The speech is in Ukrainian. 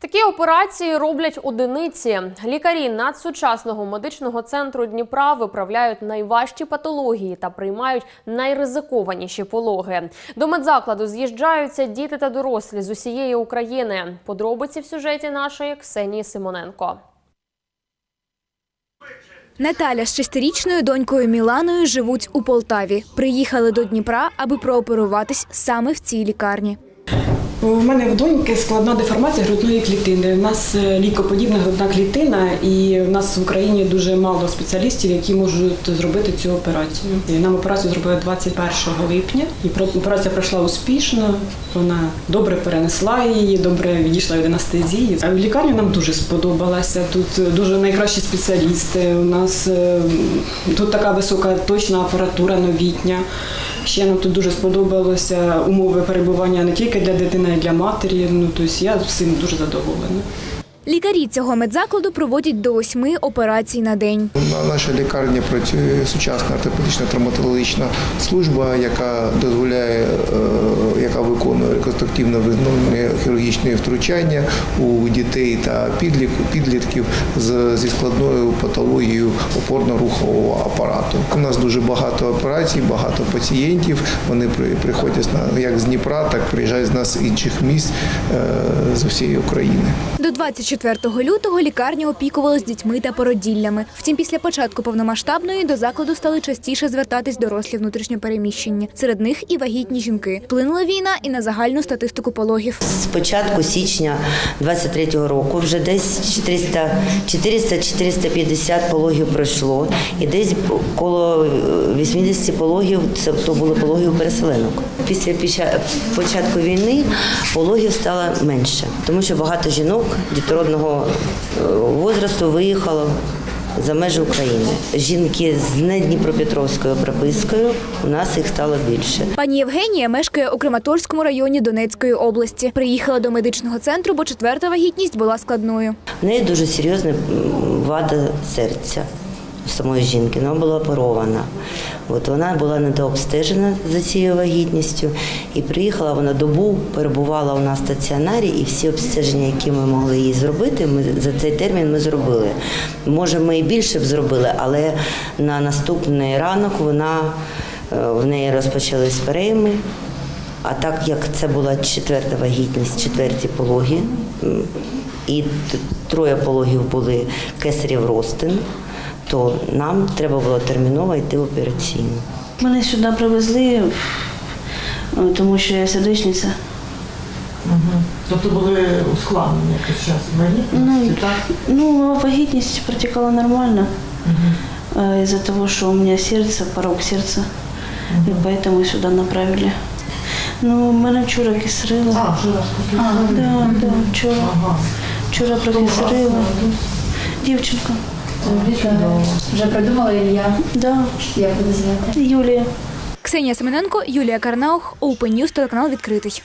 Такі операції роблять одиниці. Лікарі надсучасного медичного центру Дніпра виправляють найважчі патології та приймають найризикованіші пологи. До медзакладу з'їжджаються діти та дорослі з усієї України. Подробиці в сюжеті нашої Ксенії Симоненко. Наталя з шестирічною донькою Міланою живуть у Полтаві. Приїхали до Дніпра, аби прооперуватись саме в цій лікарні. У мене в доньки складна деформація грудної клітини. У нас е, лікоподібна грудна клітина, і в нас в Україні дуже мало спеціалістів, які можуть зробити цю операцію. Нам операцію зробили 21 липня, і операція пройшла успішно. Вона добре перенесла її, добре відійшла від анестезії. А в лікарню нам дуже сподобалася. Тут дуже найкращі спеціалісти. У нас е, тут така висока точна апаратура новітня. Ще нам тут дуже сподобалося умови перебування не тільки для дитини, а й для матері. Ну тобто я всім дуже задоволена. Лікарі цього медзакладу проводять до восьми операцій на день. На нашій лікарні працює сучасна ортопедична травматологічна служба, яка дозволяє, е, відновлені хірургічні втручання у дітей та підлітків зі складною патологією опорно-рухового апарату. У нас дуже багато операцій, багато пацієнтів. Вони при- приходять як з Дніпра, так приїжджають з нас інших міст е, з усієї України. До 24 лютого лікарня опікувалась дітьми та породіллями. Втім, після початку повномасштабної до закладу стали частіше звертатись дорослі внутрішньопереміщення. Серед них і вагітні жінки. Вплинула війна і на загальну статистику пологів. З початку січня 23-го року вже десь 400 400-450 пологів пройшло, і десь коло е, 80 пологів це то були пологи переселенок. Після початку війни пологів стало менше, тому що багато жінок дітородного е, возрасту виїхало. За межі України жінки з недніпропетровською пропискою у нас їх стало більше. Пані Євгенія мешкає у Краматорському районі Донецької області. Приїхала до медичного центру, бо четверта вагітність була складною. В неї дуже серйозна вада серця самої жінки, вона була оперована. От вона була недообстежена за цією вагітністю і приїхала вона добу, перебувала у нас в стаціонарі, і всі обстеження, які ми могли їй зробити, ми за цей термін ми зробили. Може, ми і більше б зробили, але на наступний ранок вона е, в неї розпочались перейми. А так як це була четверта вагітність, четверті пологи, і троє пологів були кесарів розтин, то нам треба було терміново йти в операційну. Мене сюди привезли, е, тому що я сердечниця. Угу. Тобто були ускладнення якийсь час вагітності, так? Ну, вагітність протекала нормально, э, из-за того, что у меня сердце, порог сердца, и поэтому сюда направили. Ну, мене вчора кисрило. А, вже раз А, да, да, вчора. Ага. Вчора професорила. Дівчинка. Вже придумала ім'я. Да, Як буде звати? Юлія. Ксенія Семененко, Юлія Карнаух, Open News, телеканал відкритий.